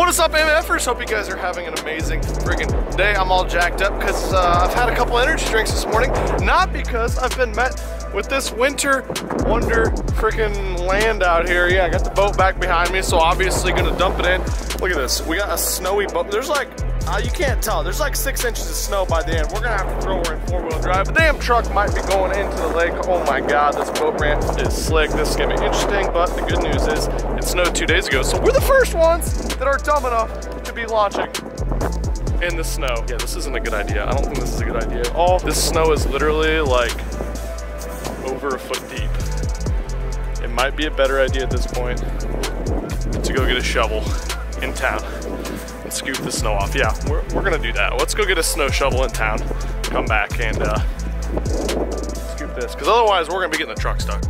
What is up, MFers? Hope you guys are having an amazing friggin' day. I'm all jacked up because uh, I've had a couple energy drinks this morning. Not because I've been met with this winter wonder freaking land out here. Yeah, I got the boat back behind me, so obviously gonna dump it in. Look at this. We got a snowy boat. There's like uh, you can't tell. There's like six inches of snow by the end. We're gonna have to throw her in four-wheel drive. The damn truck might be going into the lake. Oh my God, this boat ramp is slick. This is gonna be interesting, but the good news is it snowed two days ago. So we're the first ones that are dumb enough to be launching in the snow. Yeah, this isn't a good idea. I don't think this is a good idea. At all this snow is literally like over a foot deep. It might be a better idea at this point to go get a shovel in town and scoop the snow off. Yeah, we're, we're gonna do that. Let's go get a snow shovel in town, come back and uh, scoop this, because otherwise we're gonna be getting the truck stuck.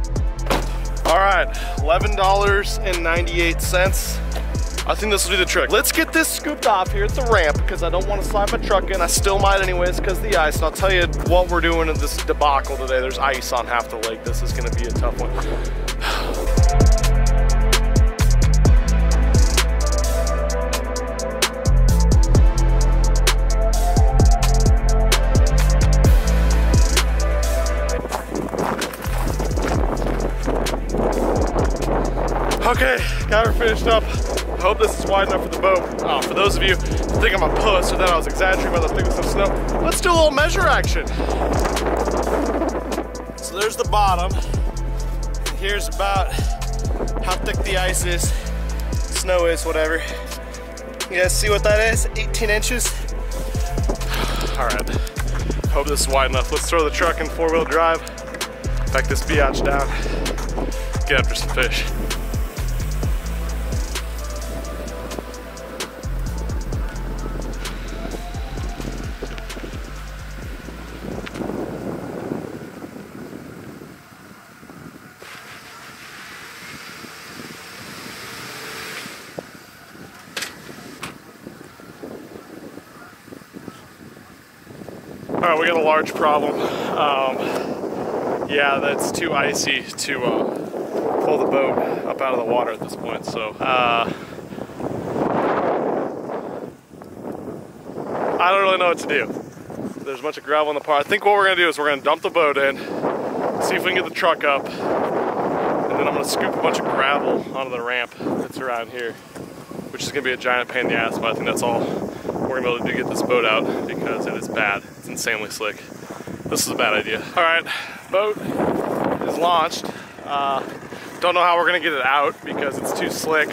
All right, $11.98. I think this will do the trick. Let's get this scooped off here at the ramp because I don't want to slide my truck in. I still might anyways because the ice. And I'll tell you what we're doing in this debacle today. There's ice on half the lake. This is going to be a tough one. Okay, got her finished up. I hope this is wide enough for the boat. Uh, for those of you who think I'm a puss or that I was exaggerating about the thickness of snow, let's do a little measure action. So there's the bottom. Here's about how thick the ice is, snow is, whatever. You guys see what that is? 18 inches. All right, hope this is wide enough. Let's throw the truck in four-wheel drive, back this biatch down, get after some fish. A large problem. Um, yeah, that's too icy to uh, pull the boat up out of the water at this point. So uh, I don't really know what to do. There's a bunch of gravel in the part. I think what we're gonna do is we're gonna dump the boat in, see if we can get the truck up, and then I'm gonna scoop a bunch of gravel onto the ramp that's around here, which is gonna be a giant pain in the ass, but I think that's all we're gonna be able to do to get this boat out because it is bad. Insanely slick. This is a bad idea. All right, boat is launched. Uh, don't know how we're gonna get it out because it's too slick.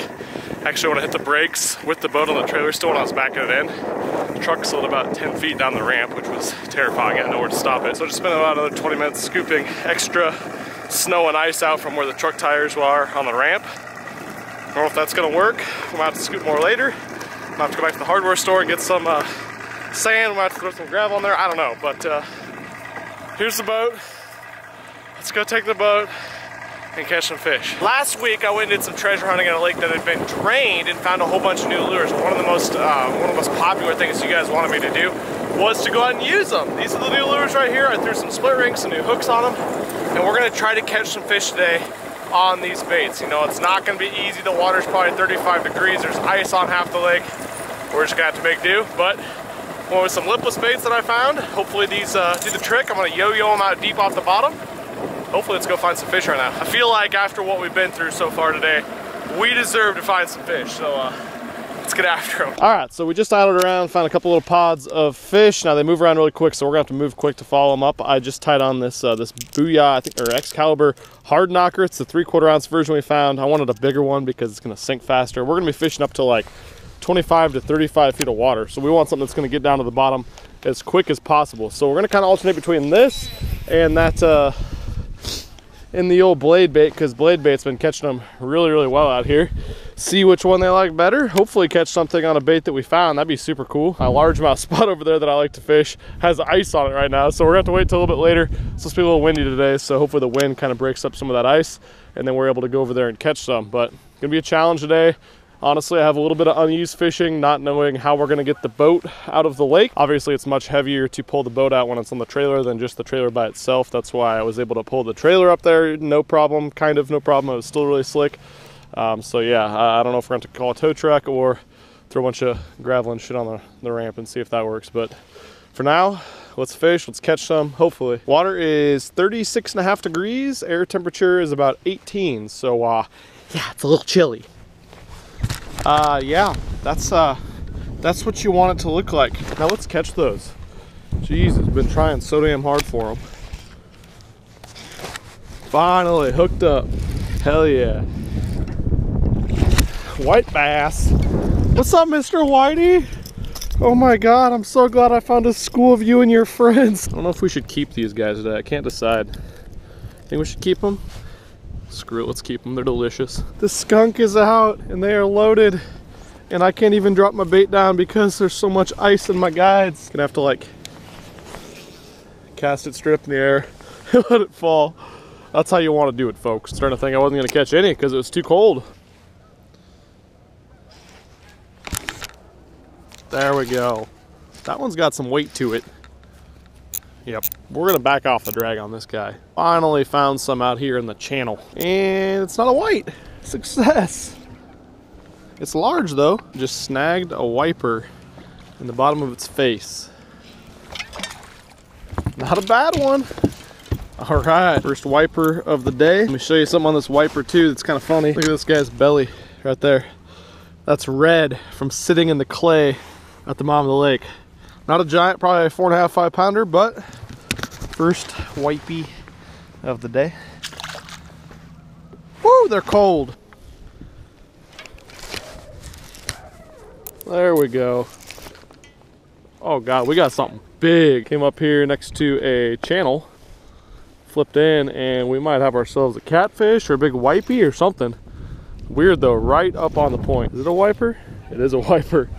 Actually, when I hit the brakes with the boat on the trailer still when I was backing it in, the truck slid about 10 feet down the ramp, which was terrifying. I had nowhere to stop it. So I just spent about another 20 minutes scooping extra snow and ice out from where the truck tires are on the ramp. I don't know if that's gonna work. We might have to scoop more later. I have to go back to the hardware store and get some uh, sand. We might have to throw some gravel in there. I don't know, but uh, here's the boat. Let's go take the boat and catch some fish. Last week I went and did some treasure hunting at a lake that had been drained and found a whole bunch of new lures. One of the most uh, one of the most popular things you guys wanted me to do was to go out and use them. These are the new lures right here. I threw some split rings, some new hooks on them, and we're gonna try to catch some fish today on these baits. You know, it's not gonna be easy. The water's probably 35 degrees. There's ice on half the lake. We're just gonna have to make do, but well, with some lipless baits that I found, hopefully these uh, do the trick. I'm gonna yo-yo them out deep off the bottom. Hopefully let's go find some fish right now. I feel like after what we've been through so far today, we deserve to find some fish, so uh, let's get after them. All right, so we just idled around, found a couple little pods of fish. Now they move around really quick, so we're gonna have to move quick to follow them up. I just tied on this uh, this Booyah, I think, or Excalibur hard knocker. It's the three quarter ounce version we found. I wanted a bigger one because it's gonna sink faster. We're gonna be fishing up to like 25 to 35 feet of water. So we want something that's gonna get down to the bottom as quick as possible. So we're gonna kind of alternate between this and that uh, in the old blade bait because blade bait's been catching them really, really well out here. See which one they like better. Hopefully catch something on a bait that we found. That'd be super cool. A largemouth spot over there that I like to fish has ice on it right now. So we're gonna have to wait till a little bit later. It's supposed to be a little windy today. So hopefully the wind kind of breaks up some of that ice and then we're able to go over there and catch some. But gonna be a challenge today. Honestly, I have a little bit of unused fishing, not knowing how we're gonna get the boat out of the lake. Obviously, it's much heavier to pull the boat out when it's on the trailer than just the trailer by itself. That's why I was able to pull the trailer up there, no problem, kind of no problem. It was still really slick. Um, so yeah, I, I don't know if we're going to call a tow truck or throw a bunch of gravel and shit on the, the ramp and see if that works. But for now, let's fish, let's catch some, hopefully. Water is 36 and a half degrees. Air temperature is about 18. So uh, yeah, it's a little chilly. Uh, yeah, that's, uh, that's what you want it to look like. Now let's catch those. Jeez, it's been trying so damn hard for them. Finally hooked up. Hell yeah. White bass. What's up, Mr. Whitey? Oh my god, I'm so glad I found a school of you and your friends. I don't know if we should keep these guys today. I can't decide. Think we should keep them? Screw it, let's keep them. They're delicious. The skunk is out and they are loaded. And I can't even drop my bait down because there's so much ice in my guides. Gonna have to like cast it straight up in the air and let it fall. That's how you want to do it, folks. Starting to think I wasn't gonna catch any because it was too cold. There we go. That one's got some weight to it. Yep, we're gonna back off the drag on this guy. Finally found some out here in the channel. And it's not a white. Success. It's large though. Just snagged a wiper in the bottom of its face. Not a bad one. All right, first wiper of the day. Let me show you something on this wiper too that's kind of funny. Look at this guy's belly right there. That's red from sitting in the clay at the bottom of the lake. Not a giant, probably a four and a half, five pounder, but first wipey of the day. Woo, they're cold. There we go. Oh God, we got something big. Came up here next to a channel, flipped in, and we might have ourselves a catfish or a big wipey or something. Weird though, right up on the point. Is it a wiper? It is a wiper.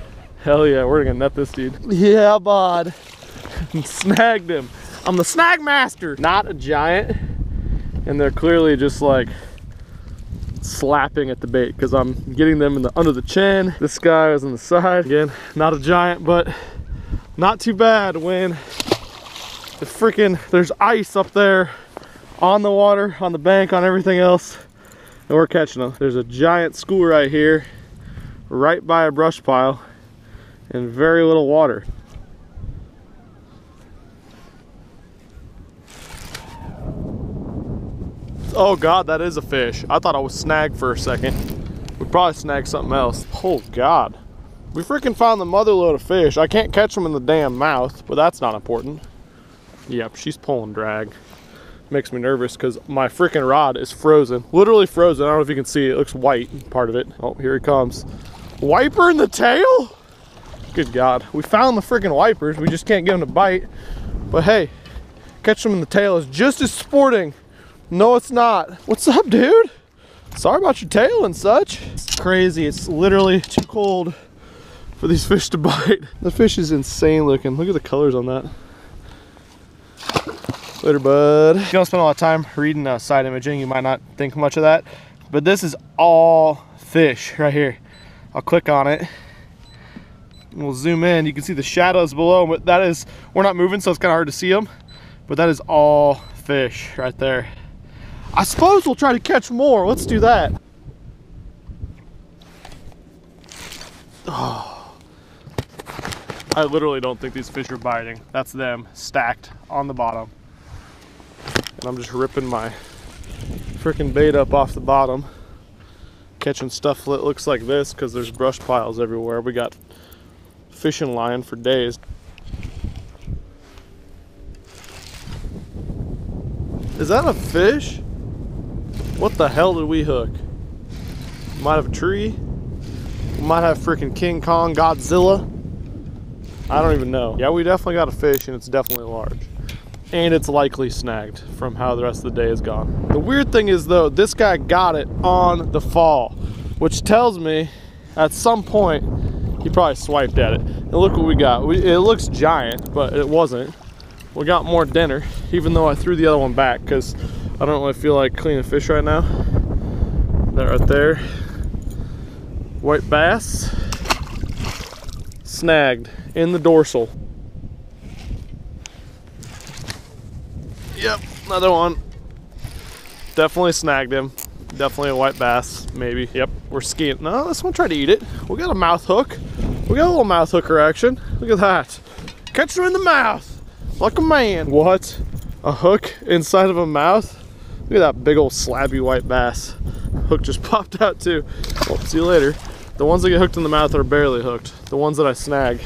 Hell yeah, we're gonna net this dude. Yeah, bud. Snagged him. I'm the snag master. Not a giant. And they're clearly just like slapping at the bait because I'm getting them in the under the chin. This guy is on the side. Again, not a giant, but not too bad when the freaking there's ice up there on the water, on the bank, on everything else. And we're catching them. There's a giant school right here, right by a brush pile and very little water. Oh God, that is a fish. I thought I was snagged for a second. We probably snagged something else. Oh God. We freaking found the mother load of fish. I can't catch them in the damn mouth, but that's not important. Yep, she's pulling drag. Makes me nervous because my freaking rod is frozen. Literally frozen. I don't know if you can see it. It looks white, part of it. Oh, here he comes. Wiper in the tail? Good God. We found the freaking wipers. We just can't get them to bite. But hey, catch them in the tail is just as sporting. No, it's not. What's up, dude? Sorry about your tail and such. It's crazy. It's literally too cold for these fish to bite. The fish is insane looking. Look at the colors on that. Later, bud. If you don't spend a lot of time reading uh, side imaging, you might not think much of that. But this is all fish right here. I'll click on it we'll zoom in. You can see the shadows below but that is we're not moving so it's kind of hard to see them but that is all fish right there. I suppose we'll try to catch more. Let's do that. Oh i literally don't think these fish are biting. That's them stacked on the bottom. And i'm just ripping my freaking bait up off the bottom. Catching stuff that looks like this because there's brush piles everywhere. We got fishing line for days. Is that a fish? What the hell did we hook? Might have a tree. Might have freaking King Kong Godzilla. I don't even know. Yeah, we definitely got a fish and it's definitely large. And it's likely snagged from how the rest of the day has gone. The weird thing is though, this guy got it on the fall, which tells me at some point he probably swiped at it. And look what we got. We, it looks giant, but it wasn't. We got more dinner, even though I threw the other one back because I don't really feel like cleaning fish right now. That right there. White bass. Snagged in the dorsal. Yep, another one. Definitely snagged him. Definitely a white bass, maybe. Yep, We're skiing. No, this one tried to eat it. We got a mouth hook. We got a little mouth hooker action. Look at that. Catch her in the mouth. Like a man. What? A hook inside of a mouth? Look at that big old slabby white bass. Hook just popped out too. Well, see you later. The ones that get hooked in the mouth are barely hooked. The ones that I snag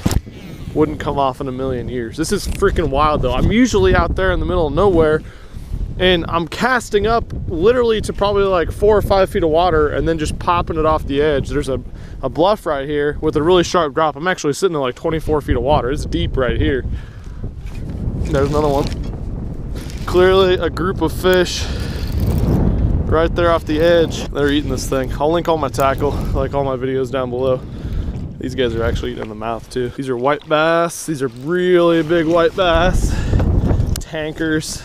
wouldn't come off in a million years. This is freaking wild though. I'm usually out there in the middle of nowhere and I'm casting up literally to probably like four or five feet of water and then just popping it off the edge. There's a, a bluff right here with a really sharp drop. I'm actually sitting in like 24 feet of water. It's deep right here. There's another one. Clearly a group of fish right there off the edge. They're eating this thing. I'll link all my tackle, like all my videos down below. These guys are actually eating in the mouth too. These are white bass. These are really big white bass. Tankers.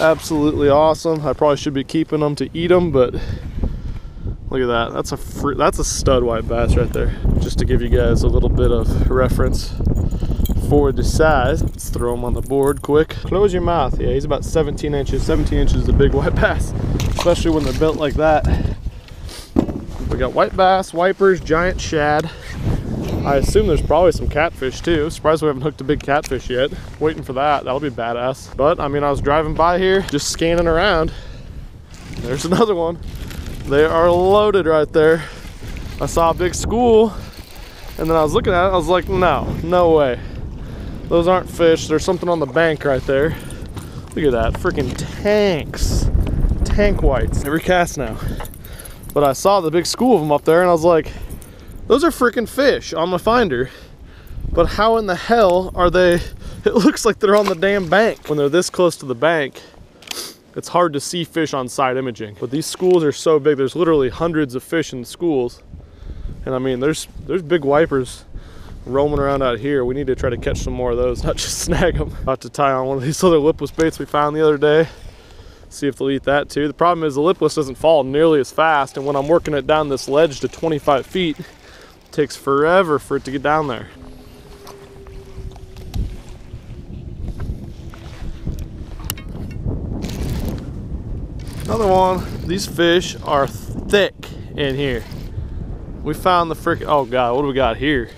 Absolutely awesome. I probably should be keeping them to eat them, but look at that. That's a fruit. That's a stud white bass right there. Just to give you guys a little bit of reference for the size. Let's throw him on the board quick. Close your mouth. Yeah, he's about 17 inches. 17 inches is a big white bass, especially when they're built like that. We got white bass, wipers, giant shad. I assume there's probably some catfish too. Surprised we haven't hooked a big catfish yet. Waiting for that, that'll be badass. But I mean, I was driving by here, just scanning around. There's another one. They are loaded right there. I saw a big school and then I was looking at it, I was like, no, no way. Those aren't fish. There's something on the bank right there. Look at that, freaking tanks. Tank whites, every cast now. But I saw the big school of them up there and I was like, those are freaking fish on my finder. But how in the hell are they, it looks like they're on the damn bank. When they're this close to the bank, it's hard to see fish on side imaging. But these schools are so big, there's literally hundreds of fish in the schools. And I mean, there's there's big wipers roaming around out here. We need to try to catch some more of those, not just snag them. About to tie on one of these other lipless baits we found the other day. See if they'll eat that too. The problem is the lipless doesn't fall nearly as fast. And when I'm working it down this ledge to 25 feet, takes forever for it to get down there. Another one. These fish are thick in here. We found the freaking, oh God, what do we got here?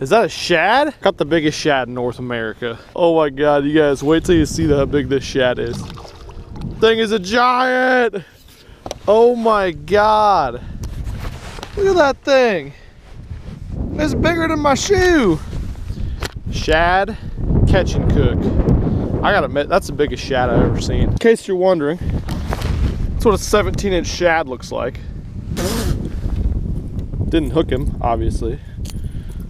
Is that a shad? Got the biggest shad in North America. Oh my God, you guys, wait till you see how big this shad is. Thing is a giant. Oh my God. Look at that thing. It's bigger than my shoe. Shad, catch and cook. I gotta admit, that's the biggest shad I've ever seen. In case you're wondering, that's what a 17 inch shad looks like. Didn't hook him, obviously.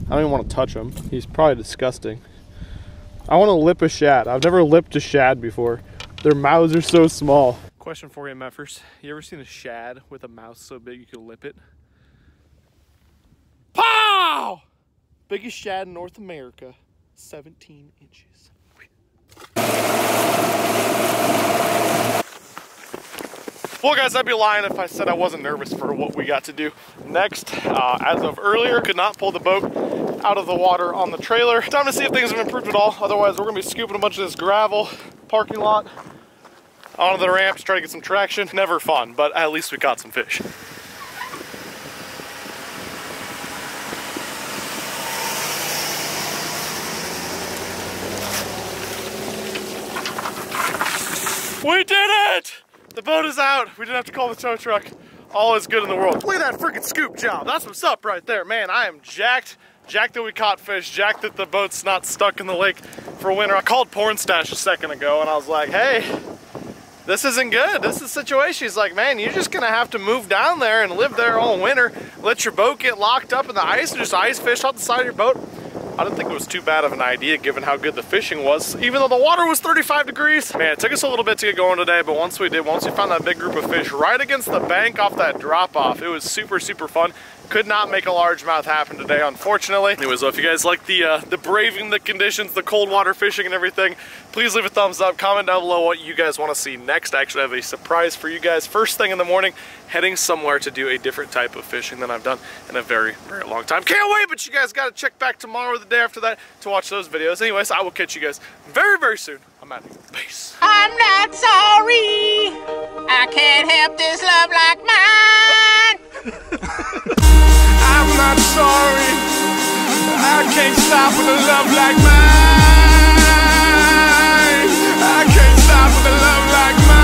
I don't even want to touch him. He's probably disgusting. I want to lip a shad. I've never lipped a shad before. Their mouths are so small. Question for you, Meffers. You ever seen a shad with a mouth so big you could lip it? Pow! Biggest shad in North America. 17 inches. Well, guys, I'd be lying if I said I wasn't nervous for what we got to do next. Uh, as of earlier, could not pull the boat out of the water on the trailer. Time to see if things have improved at all. Otherwise, we're gonna be scooping a bunch of this gravel parking lot onto the ramp to try to get some traction. Never fun, but at least we caught some fish. We did it! The boat is out. We didn't have to call the tow truck. All is good in the world. Look at that freaking scoop job. That's what's up right there. Man, I am jacked. Jacked that we caught fish. Jacked that the boat's not stuck in the lake for winter. I called Porn Stash a second ago and I was like, hey, this isn't good. This is a situation. He's like, man, you're just gonna have to move down there and live there all winter. Let your boat get locked up in the ice and just ice fish off the side of your boat. I didn't think it was too bad of an idea given how good the fishing was, even though the water was 35 degrees. Man, it took us a little bit to get going today, but once we did, once we found that big group of fish right against the bank off that drop off, it was super, super fun. Could not make a largemouth happen today, unfortunately. Anyways, if you guys like the uh, the braving the conditions, the cold water fishing and everything, please leave a thumbs up. Comment down below what you guys want to see next. I actually have a surprise for you guys. First thing in the morning, heading somewhere to do a different type of fishing than I've done in a very, very long time. Can't wait, but you guys got to check back tomorrow or the day after that to watch those videos. Anyways, I will catch you guys very, very soon. I'm out of here. Peace. I'm not sorry. I can't help this love like mine. I'm not sorry. I can't stop with a love like mine. I can't stop with a love like mine.